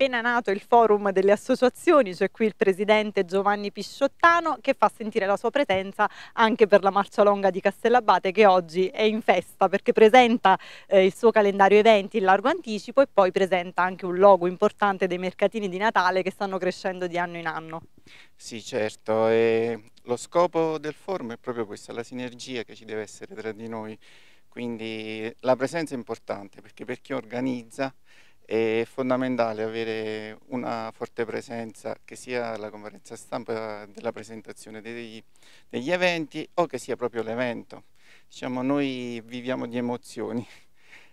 appena nato il forum delle associazioni, c'è qui il presidente Giovanni Pisciottano che fa sentire la sua presenza anche per la Marcia Longa di Castellabate che oggi è in festa perché presenta eh, il suo calendario eventi in largo anticipo e poi presenta anche un logo importante dei mercatini di Natale che stanno crescendo di anno in anno. Sì, certo, e lo scopo del forum è proprio questa, la sinergia che ci deve essere tra di noi, quindi la presenza è importante perché per chi organizza è fondamentale avere una forte presenza, che sia la conferenza stampa della presentazione degli, degli eventi o che sia proprio l'evento. Diciamo, noi viviamo di emozioni,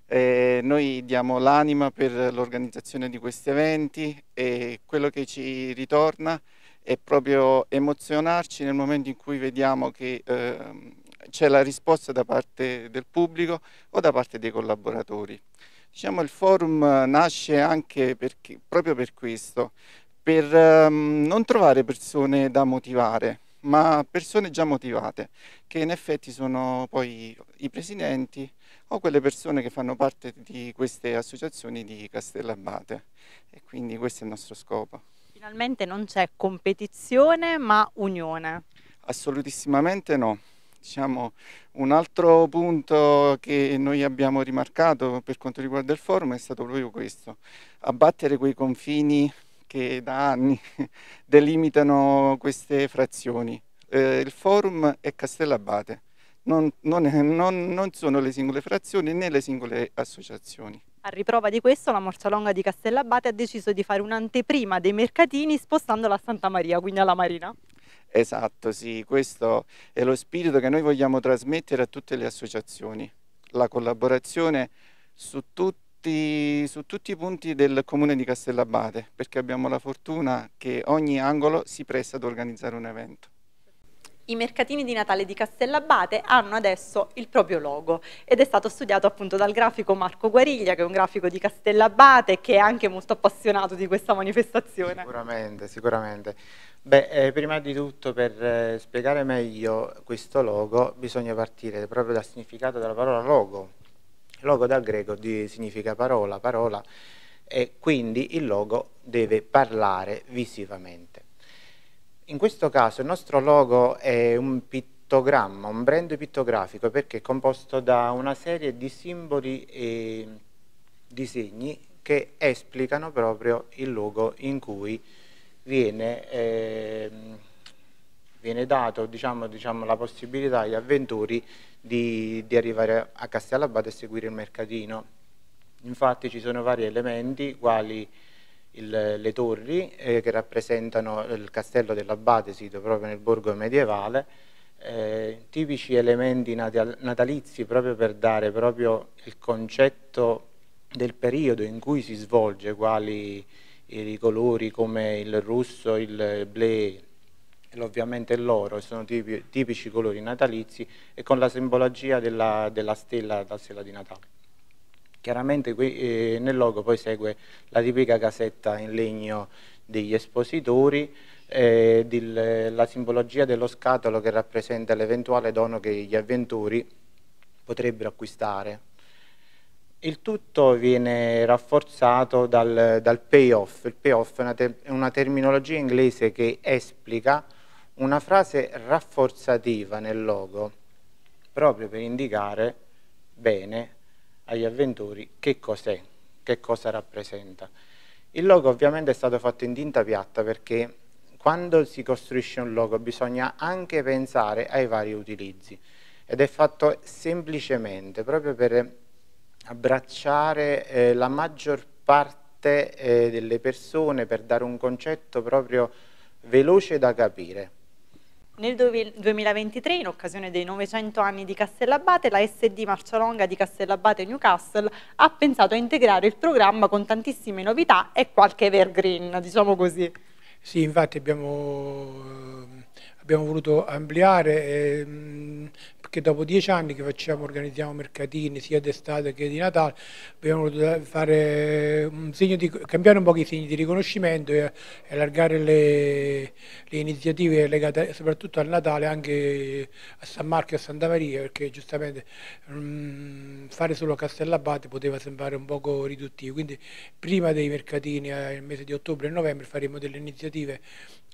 eh, noi diamo l'anima per l'organizzazione di questi eventi e quello che ci ritorna è proprio emozionarci nel momento in cui vediamo che eh, c'è la risposta da parte del pubblico o da parte dei collaboratori. Diciamo il forum nasce anche perché, proprio per questo, per um, non trovare persone da motivare, ma persone già motivate, che in effetti sono poi i presidenti o quelle persone che fanno parte di queste associazioni di Castellabate e quindi questo è il nostro scopo. Finalmente non c'è competizione ma unione. Assolutissimamente no. Diciamo, un altro punto che noi abbiamo rimarcato per quanto riguarda il forum è stato proprio questo, abbattere quei confini che da anni delimitano queste frazioni. Eh, il forum è Castellabate, non, non, non, non sono le singole frazioni né le singole associazioni. A riprova di questo la Morcialonga di Castellabate ha deciso di fare un'anteprima dei mercatini spostandola a Santa Maria, quindi alla Marina. Esatto, sì, questo è lo spirito che noi vogliamo trasmettere a tutte le associazioni, la collaborazione su tutti, su tutti i punti del comune di Castellabate, perché abbiamo la fortuna che ogni angolo si presta ad organizzare un evento. I mercatini di Natale di Castellabate hanno adesso il proprio logo ed è stato studiato appunto dal grafico Marco Guariglia che è un grafico di Castellabate che è anche molto appassionato di questa manifestazione. Sicuramente, sicuramente. Beh, eh, prima di tutto per eh, spiegare meglio questo logo bisogna partire proprio dal significato della parola logo. Logo dal greco di, significa parola, parola e quindi il logo deve parlare visivamente. In questo caso il nostro logo è un pittogramma, un brand pittografico perché è composto da una serie di simboli e disegni che esplicano proprio il logo in cui viene, eh, viene dato diciamo, diciamo, la possibilità agli avventori di, di arrivare a Castellabate e seguire il mercatino. Infatti ci sono vari elementi quali il, le torri eh, che rappresentano il castello dell'Abate sito proprio nel borgo medievale, eh, tipici elementi natalizi proprio per dare proprio il concetto del periodo in cui si svolge, quali i colori come il russo, il blu e ovviamente l'oro, sono tipici colori natalizi e con la simbologia della, della stella, la stella di Natale. Chiaramente qui eh, nel logo poi segue la tipica casetta in legno degli espositori, eh, di, la simbologia dello scatolo che rappresenta l'eventuale dono che gli avventori potrebbero acquistare. Il tutto viene rafforzato dal, dal payoff. Il payoff è una, te una terminologia inglese che esplica una frase rafforzativa nel logo, proprio per indicare bene agli avventori che cos'è, che cosa rappresenta. Il logo ovviamente è stato fatto in tinta piatta perché quando si costruisce un logo bisogna anche pensare ai vari utilizzi ed è fatto semplicemente proprio per abbracciare eh, la maggior parte eh, delle persone per dare un concetto proprio veloce da capire. Nel 2023, in occasione dei 900 anni di Castellabate, la SD Marcialonga di Castellabate Newcastle ha pensato a integrare il programma con tantissime novità e qualche evergreen, diciamo così. Sì, infatti abbiamo, abbiamo voluto ampliare, eh, perché dopo dieci anni che facciamo, organizziamo mercatini sia d'estate che di Natale, abbiamo voluto un di, cambiare un po' i segni di riconoscimento e allargare le, le iniziative legate soprattutto al Natale anche a San Marco e a Santa Maria, perché giustamente um, fare solo Castellabate poteva sembrare un poco riduttivo, quindi prima dei mercatini eh, nel mese di ottobre e novembre faremo delle iniziative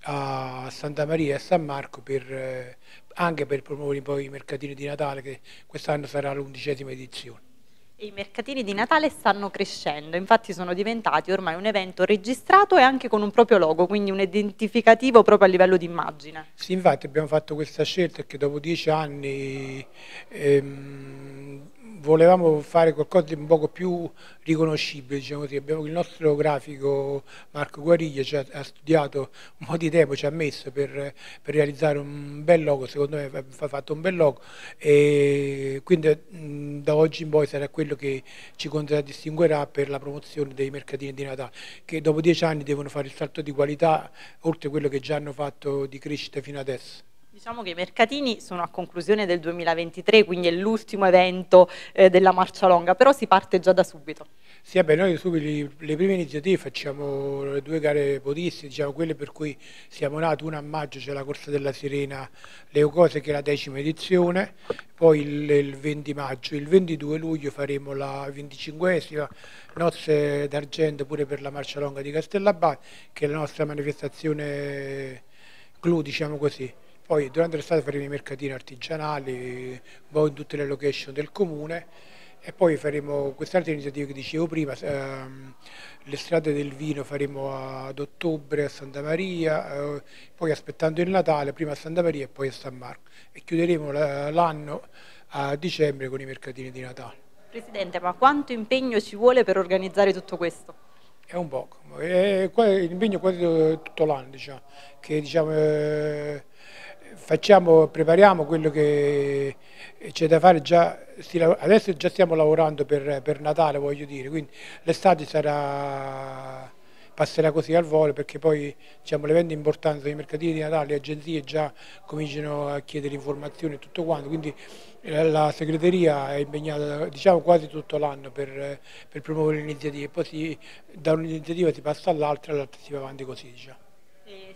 a Santa Maria e a San Marco per, eh, anche per promuovere poi i mercatini di Natale che quest'anno sarà l'undicesima edizione. I mercatini di Natale stanno crescendo, infatti sono diventati ormai un evento registrato e anche con un proprio logo, quindi un identificativo proprio a livello di immagine. Sì, infatti abbiamo fatto questa scelta perché dopo dieci anni ehm, volevamo fare qualcosa di un poco più riconoscibile, diciamo così. Abbiamo il nostro grafico Marco Guariglia ci ha, ha, studiato un po' di tempo, ci ha messo per, per, realizzare un bel logo, secondo me ha fatto un bel logo e quindi mh, da oggi in poi sarà quello che ci contraddistinguerà per la promozione dei mercatini di Natale, che dopo dieci anni devono fare il salto di qualità oltre quello che già hanno fatto di crescita fino adesso. Diciamo che i mercatini sono a conclusione del 2023, quindi è l'ultimo evento eh, della Marcia Longa, però si parte già da subito. Sì, vabbè, noi subito le prime iniziative facciamo le due gare podistiche, diciamo quelle per cui siamo nati, una a maggio c'è la Corsa della Sirena Leocose che è la decima edizione, poi il, il 20 maggio, il 22 luglio faremo la 25esima Nozze d'Argento pure per la Marcia Longa di Castellabate, che è la nostra manifestazione clou, diciamo così. Poi durante l'estate faremo i mercatini artigianali, un po' in tutte le location del comune e poi faremo quest'altra iniziativa che dicevo prima, ehm, le strade del vino faremo ad ottobre a Santa Maria, eh, poi aspettando il Natale, prima a Santa Maria e poi a San Marco e chiuderemo l'anno a dicembre con i mercatini di Natale. Presidente, ma quanto impegno ci vuole per organizzare tutto questo? È un poco, è l'impegno quasi tutto l'anno, diciamo, che diciamo, eh, facciamo, prepariamo quello che c'è da fare già, adesso già stiamo lavorando per, per Natale voglio dire, quindi l'estate sarà passerà così al volo perché poi diciamo, l'evento importante dei mercatini di Natale, le agenzie già cominciano a chiedere informazioni e tutto quanto, quindi eh, la segreteria è impegnata diciamo, quasi tutto l'anno per, per, promuovere l'iniziativa, poi si, da un'iniziativa si passa all'altra e all'altra si va avanti così. Diciamo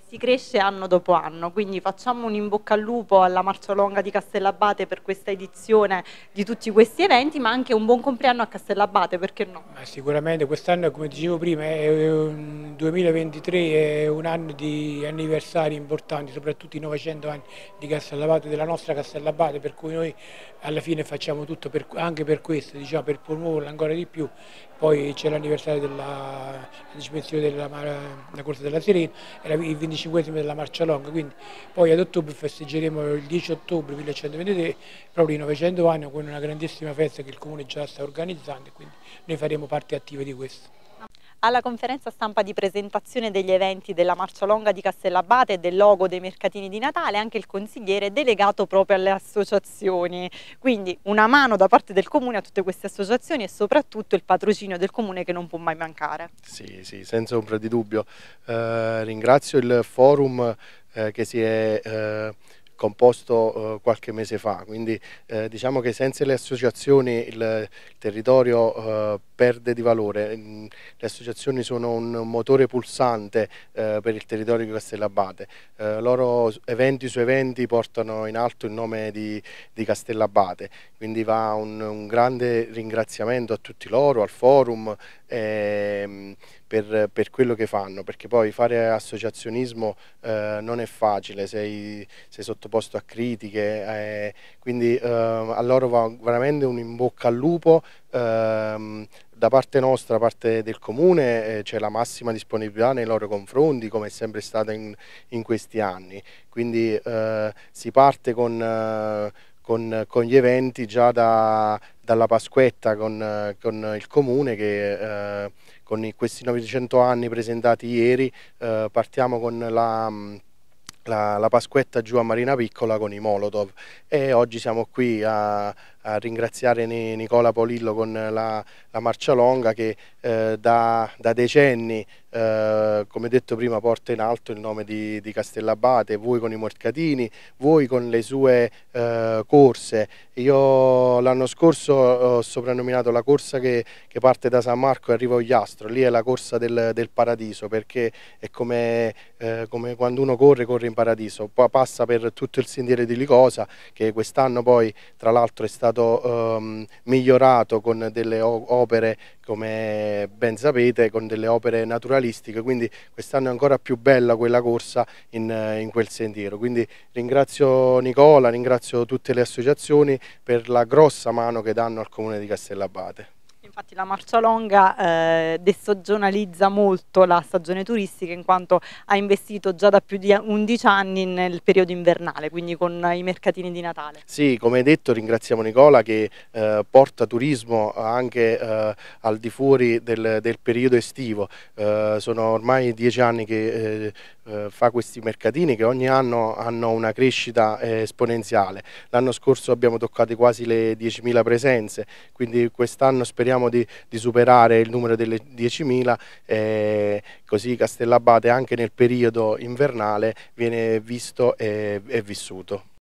si cresce anno dopo anno, quindi facciamo un in bocca al lupo alla Marcia Longa di Castellabate per questa edizione di tutti questi eventi, ma anche un buon compleanno a Castellabate, perché no? Ma sicuramente quest'anno, come dicevo prima, un 2023 è un anno di anniversari importanti, soprattutto i 900 anni di Castellabate, della nostra Castellabate, per cui noi alla fine facciamo tutto per, anche per questo, diciamo, per promuoverla ancora di più. Poi c'è l'anniversario della dispensione della, della Corsa della Sirena e il 25 della Marcia Longa, quindi poi ad ottobre festeggeremo il 10 ottobre 1123, proprio i 900 anni con una grandissima festa che il Comune già sta organizzando e quindi noi faremo parte attiva di questo. Alla conferenza stampa di presentazione degli eventi della Marcia Longa di Castellabate e del logo dei mercatini di Natale anche il consigliere delegato proprio alle associazioni, quindi una mano da parte del Comune a tutte queste associazioni e soprattutto il patrocinio del Comune che non può mai mancare. Sì, sì, senza ombra di dubbio. Eh, ringrazio il forum eh, che si è eh, composto eh, qualche mese fa, quindi eh, diciamo che senza le associazioni il, il territorio eh, perde di valore, mm, le associazioni sono un motore pulsante eh, per il territorio di Castellabate, eh, loro eventi su eventi portano in alto il nome di, di Castellabate, quindi va un, un, grande ringraziamento a tutti loro, al forum, ehm, per, per, quello che fanno, perché poi fare associazionismo eh, non è facile, sei, sei sottoposto a critiche, eh, quindi eh, a loro va veramente un in bocca al lupo, ehm, da parte nostra, da parte del comune, eh, c'è la massima disponibilità nei loro confronti, come è sempre stata in, in questi anni, quindi eh, si parte con eh, con, con, gli eventi già da, dalla Pasquetta con, con, il comune che eh, con questi 900 anni presentati ieri eh, partiamo con la, la, la, Pasquetta giù a Marina Piccola con i Molotov. E oggi siamo qui a, a ringraziare Nicola Polillo con la, la Marcia Longa che eh, da, da, decenni eh, come detto prima porta in alto il nome di, di Castellabate, voi con i Morcatini, voi con le sue eh, corse. Io l'anno scorso ho soprannominato la corsa che, che, parte da San Marco e arriva a Ogliastro, lì è la corsa del, del paradiso perché è come, eh, come, quando uno corre, corre in paradiso, poi passa per tutto il sentiero di Licosa che quest'anno poi tra l'altro è stato ehm, migliorato con delle opere come ben sapete con delle opere naturalistiche quindi quest'anno è ancora più bella quella corsa in, in, quel sentiero. Quindi ringrazio Nicola, ringrazio tutte le associazioni per la grossa mano che danno al comune di Castellabate infatti la Marcia Longa eh, destagionalizza molto la stagione turistica in quanto ha investito già da più di 11 anni nel periodo invernale, quindi con i mercatini di Natale. Sì, come detto ringraziamo Nicola che eh, porta turismo anche eh, al di fuori del, del periodo estivo, eh, sono ormai dieci anni che eh, fa questi mercatini che ogni anno hanno una crescita esponenziale. L'anno scorso abbiamo toccato quasi le 10.000 presenze, quindi quest'anno speriamo di, di superare il numero delle 10.000 eh, così Castellabate anche nel periodo invernale viene visto e, e vissuto.